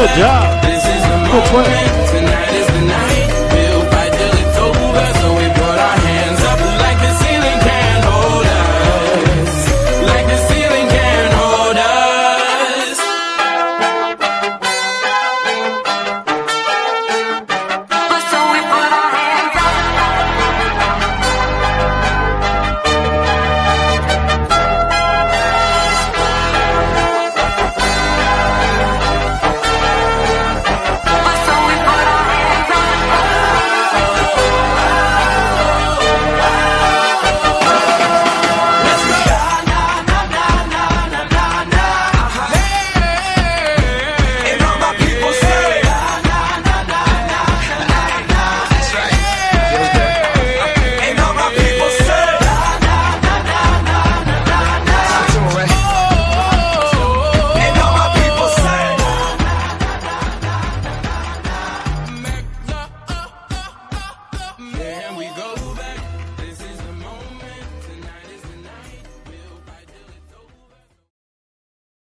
Good job. Good play.